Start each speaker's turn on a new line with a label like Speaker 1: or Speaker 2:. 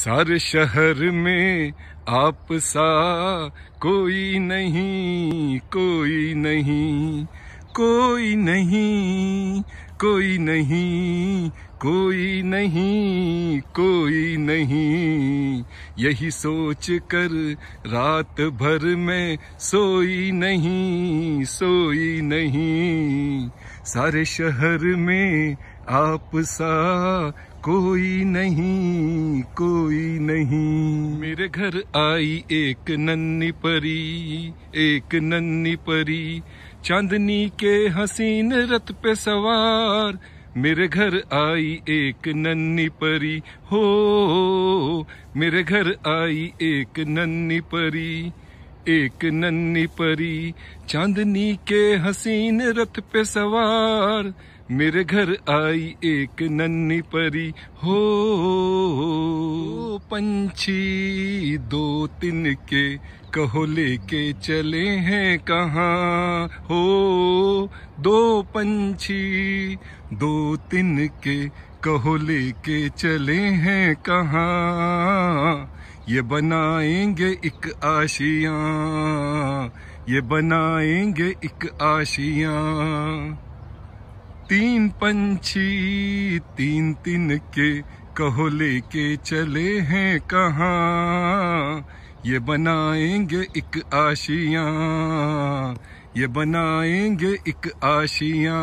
Speaker 1: सारे शहर में आप सा कोई नहीं कोई नहीं कोई नहीं कोई नहीं। कोई नहीं कोई नहीं। यही सोच कर रात भर में सोई नहीं सोई नहीं। सारे शहर में आप सा कोई नहीं कोई नहीं। मेरे घर आई एक नन्नी परी, एक नन्नी परी। चांदनी के हसीन रथ पे सवार मेरे घर आई एक नन्नी परी, हो, मेरे घर आई एक नन्नी परी, एक नन्नी परी, चांदनी के हसीन रथ पे सवार, मेरे घर आई एक नन्नी परी, हो, पंछी दो तीन के कहो लेके चले हैं कहाँ, हो दो पंछी, दो तीन के कहो लेके चले हैं कहाँ? ये बनाएँगे एक आशिया, ये बनाएँगे एक आशिया। तीन पंछी, तीन तीन के कहो लेके चले हैं कहाँ? ये बनाएँगे एक आशिया ये बनाएँगे एक आशिया।